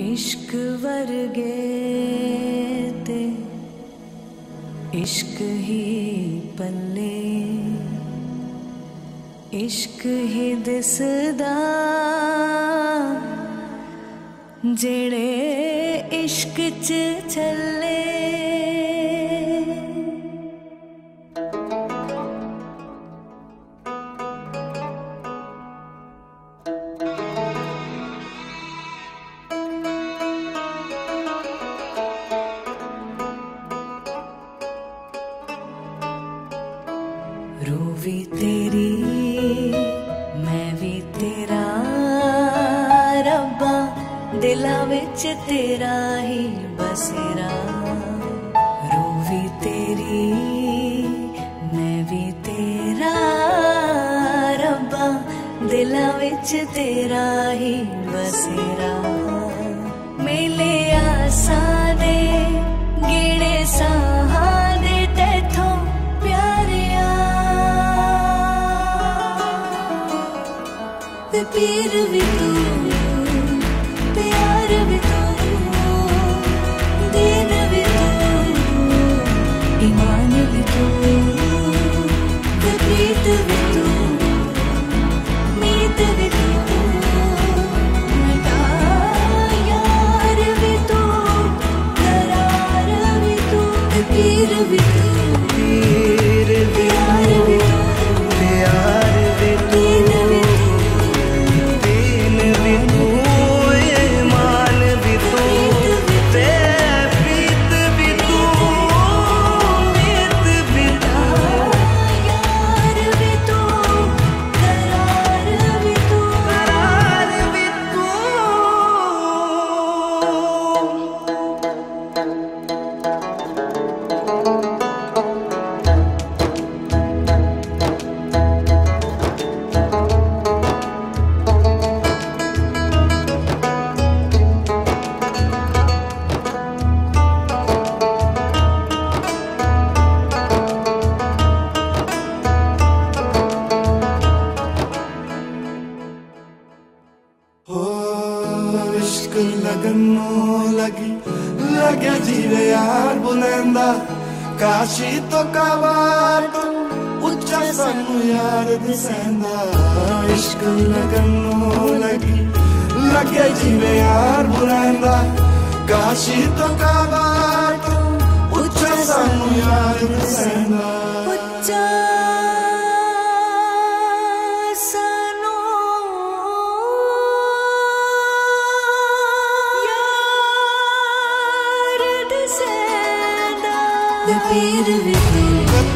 इश्क वर्गे ते इश्क ही पल्ले इश्क ही दिसदा जेड़े इश्क च चले ਰੂਹ ਵੀ ਤੇਰੀ, ਮੈਂ ਵੀ ਤੇਰਾ। ਰੱਬਾ, ਦਿਲਾਂ ਵਿੱਚ ਤੇਰਾ ਹੀ ਬਸੇਰਾ। ਰੂਹ ਵੀ ਤੇਰੀ, ਮੈਂ ਵੀ ਤੇਰਾ। ਰੱਬਾ, ਦਿਲਾਂ ਵਿੱਚ ਤੇਰਾ ਹੀ ਬਸੇਰਾ। ਮਿਲਿਆ ਤੇ ਪੀਰ ਵੀ ਤੂੰ ਪਿਆਰ ਵੀ ਤੂੰ ਦੀਨ ਵੀ ਤੂੰ ਈਮਾਨ ਵੀ ਤੂੰ ਤੇ ਪ੍ਰੀਤ ਵੀ ਤੂੰ ਨੀਤ ਵੀ ਤੂੰ ਮੇਰਾ ਯਾਰ ਵੀ ਤੂੰ ਕਰਾਰ ਵੀ ਤੂੰ ਤੇ ਪੀਰ ਵੀ ਤੂੰ ਹੋ ਇਸ਼ਕ ਲਗਨ ਲਗੀ ਲੱਗਿਆ ਜੀਵੇ ਯਾਰ ਬੁਲੰਦਾ ਕਾਸ਼ੀ ਤੋਂ ਕਾਵਾਰ ਤੋਂ ਉੱਚਾ ਸਾਨੂੰ ਯਾਰ ਦਿਸੈਂਦਾ ਇਸ਼ਕ ਲਗਨ ਲਗੀ ਲੱਗਿਆ ਜੀਵੇ ਯਾਰ ਬੁਲੰਦਾ ਕਾਸ਼ੀ ਤੋਂ ਕਾਵਾਰ ਤੋਂ ਉੱਚਾ ਸਾਨੂੰ ਯਾਰ ਦਿਸੈਂਦਾ the beat of it.